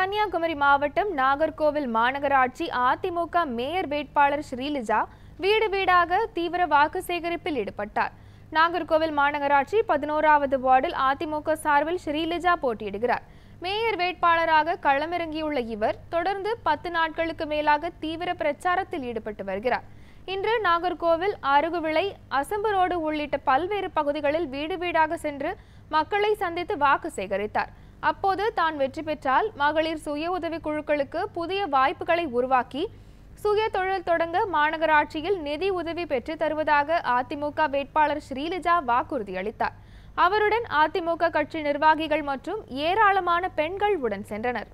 கன்னியாகுமரி மாவட்டம் நாகர்கோவில் மாநகராட்சி அதிமுக மேயர் வேட்பாளர் ஸ்ரீலிஜா வீடு வீடாக தீவிர வாக்கு சேகரிப்பில் ஈடுபட்டார். நாகர்கோவில் மாநகராட்சி பதினோராவது வார்டில் அதிமுக சார்பில் ஸ்ரீலிஜா போட்டியிடுகிறார். மேயர் வேட்பாளராக களமிறங்கியுள்ள இவர் தொடர்ந்து பத்து நாட்களுக்கு மேலாக தீவிர பிரச்சாரத்தில் ஈடுபட்டு வருகிறார். இன்று நாகர்கோவில் அருகுவிளை அசம்பரோடு உள்ளிட்ட பல்வேறு பகுதிகளில் வீடு வீடாக சென்று மக்களை சந்தித்து வாக்கு சேகரித்தார். அப்போது தான் வெற்றி பெற்றால் மகளிர் சுய உதவி குழுக்களுக்கு புதிய வாய்ப்புகளை உருவாக்கி சுய தொழில் தொடங்க மாநகராட்சியில் நிதி உதவி பெற்று தருவதாக அதிமுக வேட்பாளர் ஸ்ரீலிஜா வாக்குறுதி அளித்தார். அவருடன் அதிமுக கட்சி நிர்வாகிகள் மற்றும் ஏராளமான பெண்கள் உடன் சென்றனர்.